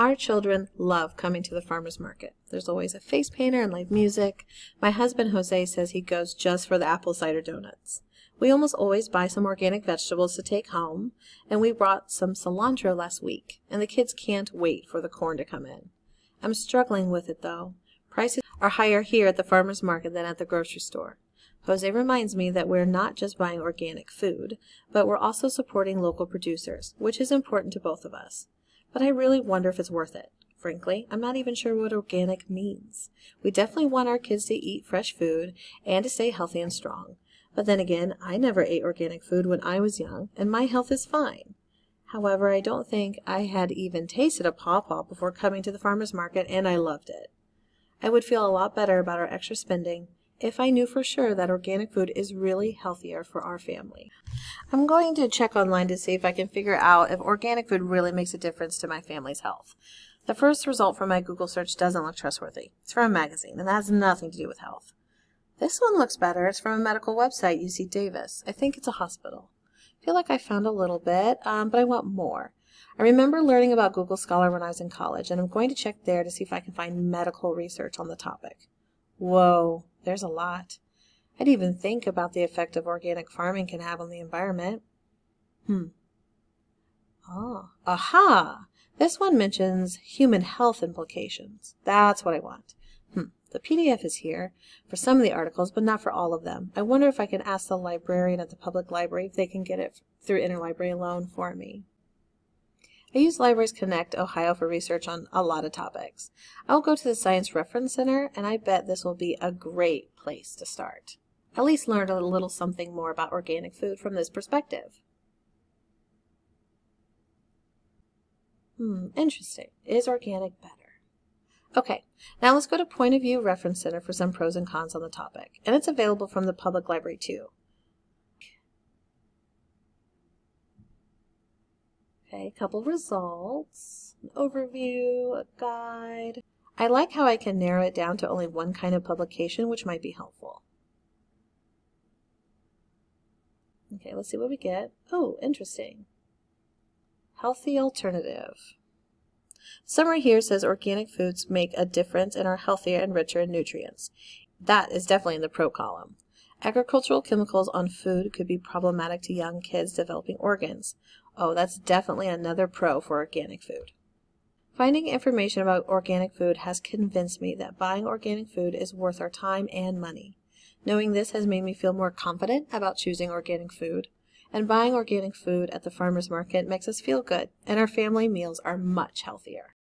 Our children love coming to the farmer's market. There's always a face painter and live music. My husband Jose says he goes just for the apple cider donuts. We almost always buy some organic vegetables to take home, and we brought some cilantro last week, and the kids can't wait for the corn to come in. I'm struggling with it though. Prices are higher here at the farmer's market than at the grocery store. Jose reminds me that we're not just buying organic food, but we're also supporting local producers, which is important to both of us. But I really wonder if it's worth it. Frankly, I'm not even sure what organic means. We definitely want our kids to eat fresh food and to stay healthy and strong. But then again, I never ate organic food when I was young, and my health is fine. However, I don't think I had even tasted a pawpaw before coming to the farmer's market, and I loved it. I would feel a lot better about our extra spending if I knew for sure that organic food is really healthier for our family. I'm going to check online to see if I can figure out if organic food really makes a difference to my family's health. The first result from my Google search doesn't look trustworthy. It's from a magazine, and that has nothing to do with health. This one looks better. It's from a medical website, UC Davis. I think it's a hospital. I feel like I found a little bit, um, but I want more. I remember learning about Google Scholar when I was in college, and I'm going to check there to see if I can find medical research on the topic. Whoa, there's a lot. I'd even think about the effect of organic farming can have on the environment. Hmm. Oh, aha! This one mentions human health implications. That's what I want. Hmm. The PDF is here for some of the articles, but not for all of them. I wonder if I can ask the librarian at the public library if they can get it through interlibrary loan for me. I use Libraries Connect Ohio for research on a lot of topics. I will go to the Science Reference Center, and I bet this will be a great place to start. At least learn a little something more about organic food from this perspective. Hmm, interesting. Is organic better? Okay, now let's go to Point of View Reference Center for some pros and cons on the topic, and it's available from the public library too. Okay, a couple results, an overview, a guide. I like how I can narrow it down to only one kind of publication, which might be helpful. Okay, let's see what we get. Oh, interesting. Healthy alternative. Summary here says organic foods make a difference and are healthier and richer in nutrients. That is definitely in the pro column. Agricultural chemicals on food could be problematic to young kids developing organs. Oh, that's definitely another pro for organic food. Finding information about organic food has convinced me that buying organic food is worth our time and money. Knowing this has made me feel more confident about choosing organic food. And buying organic food at the farmer's market makes us feel good, and our family meals are much healthier.